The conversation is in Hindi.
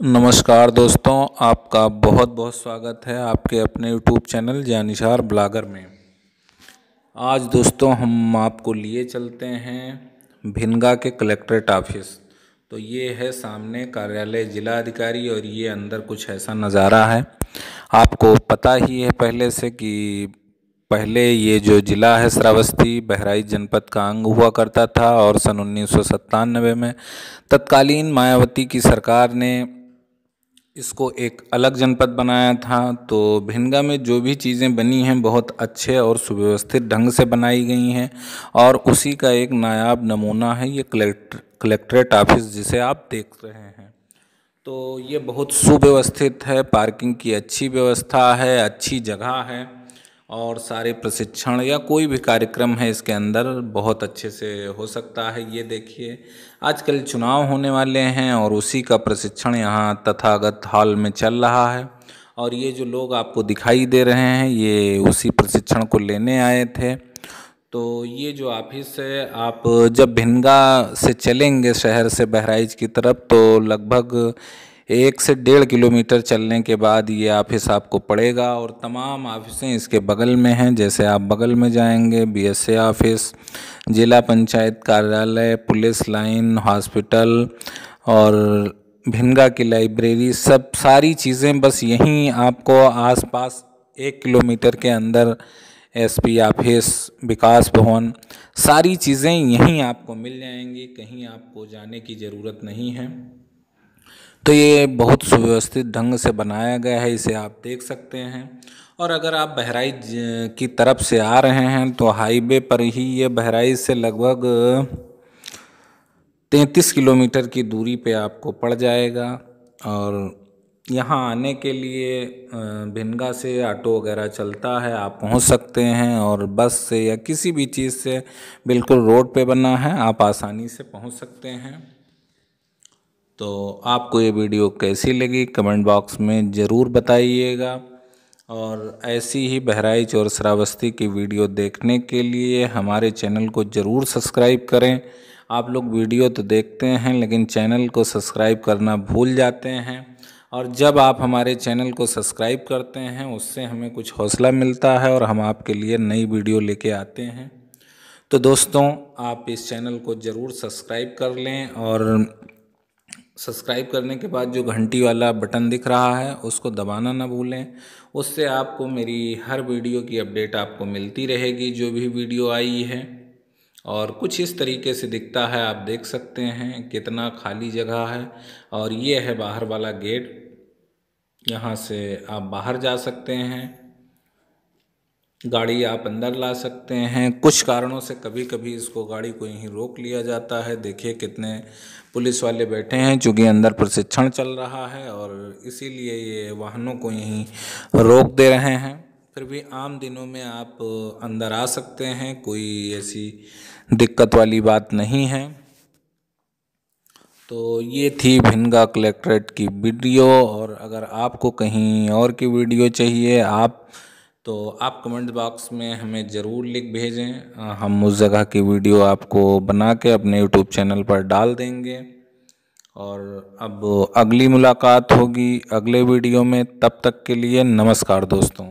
नमस्कार दोस्तों, आपका बहुत बहुत स्वागत है आपके अपने यूट्यूब चैनल जानिशार ब्लागर में। आज दोस्तों, हम आपको लिए चलते हैं भिनगा के कलेक्ट्रेट ऑफ़िस। तो ये है सामने कार्यालय जिला अधिकारी और ये अंदर कुछ ऐसा नज़ारा है। आपको पता ही है पहले से कि पहले ये जो ज़िला है, श्रावस्ती, बहराइच जनपद का अंग हुआ करता था और सन उन्नीस सौ सतानवे में तत्कालीन मायावती की सरकार ने इसको एक अलग जनपद बनाया था तो भिनगा में जो भी चीज़ें बनी हैं बहुत अच्छे और सुव्यवस्थित ढंग से बनाई गई हैं और उसी का एक नायाब नमूना है ये कलेक्ट, कलेक्ट्रेट ऑफ़िस जिसे आप देख रहे हैं। तो ये बहुत सुव्यवस्थित है, पार्किंग की अच्छी व्यवस्था है, अच्छी जगह है। और सारे प्रशिक्षण या कोई भी कार्यक्रम है इसके अंदर बहुत अच्छे से हो सकता है, ये देखिए। आजकल चुनाव होने वाले हैं और उसी का प्रशिक्षण यहाँ तथागत हॉल में चल रहा है। और ये जो लोग आपको दिखाई दे रहे हैं, ये उसी प्रशिक्षण को लेने आए थे। तो ये जो ऑफ़िस है, आप जब भिनगा से चलेंगे शहर से बहराइच की तरफ़ तो लगभग एक से डेढ़ किलोमीटर चलने के बाद ये ऑफ़िस आपको पड़ेगा और तमाम ऑफिसें इसके बगल में हैं। जैसे आप बगल में जाएँगे बीएसए ऑफ़िस, जिला पंचायत कार्यालय, पुलिस लाइन, हॉस्पिटल और भिनगा की लाइब्रेरी, सब सारी चीज़ें बस यहीं आपको आसपास एक किलोमीटर के अंदर एसपी ऑफ़िस, विकास भवन, सारी चीज़ें यहीं आपको मिल जाएँगी। कहीं आपको जाने की ज़रूरत नहीं है। तो ये बहुत सुव्यवस्थित ढंग से बनाया गया है, इसे आप देख सकते हैं। और अगर आप बहराइच की तरफ़ से आ रहे हैं तो हाईवे पर ही ये बहराइच से लगभग तैंतीस किलोमीटर की दूरी पे आपको पड़ जाएगा। और यहाँ आने के लिए भिनगा से ऑटो वगैरह चलता है, आप पहुँच सकते हैं। और बस से या किसी भी चीज़ से बिल्कुल रोड पे बना है, आप आसानी से पहुँच सकते हैं। तो आपको ये वीडियो कैसी लगी कमेंट बॉक्स में ज़रूर बताइएगा। और ऐसी ही बहराइच और श्रावस्ती की वीडियो देखने के लिए हमारे चैनल को ज़रूर सब्सक्राइब करें। आप लोग वीडियो तो देखते हैं, लेकिन चैनल को सब्सक्राइब करना भूल जाते हैं। और जब आप हमारे चैनल को सब्सक्राइब करते हैं, उससे हमें कुछ हौसला मिलता है और हम आपके लिए नई वीडियो लेके आते हैं। तो दोस्तों, आप इस चैनल को ज़रूर सब्सक्राइब कर लें और सब्सक्राइब करने के बाद जो घंटी वाला बटन दिख रहा है, उसको दबाना ना भूलें। उससे आपको मेरी हर वीडियो की अपडेट आपको मिलती रहेगी, जो भी वीडियो आई है। और कुछ इस तरीके से दिखता है, आप देख सकते हैं कितना खाली जगह है। और ये है बाहर वाला गेट। यहाँ से आप बाहर जा सकते हैं। गाड़ी आप अंदर ला सकते हैं। कुछ कारणों से कभी कभी इसको गाड़ी को यहीं रोक लिया जाता है। देखिए कितने पुलिस वाले बैठे हैं चूँकि अंदर प्रशिक्षण चल रहा है और इसीलिए ये वाहनों को यहीं रोक दे रहे हैं। फिर भी आम दिनों में आप अंदर आ सकते हैं। कोई ऐसी दिक्कत वाली बात नहीं है। तो ये थी भिनगा कलेक्ट्रेट की वीडियो और अगर आपको कहीं और की वीडियो चाहिए, आप तो आप कमेंट बॉक्स में हमें ज़रूर लिख भेजें। हम उस जगह की वीडियो आपको बना के अपने यूट्यूब चैनल पर डाल देंगे। और अब अगली मुलाकात होगी अगले वीडियो में। तब तक के लिए नमस्कार दोस्तों।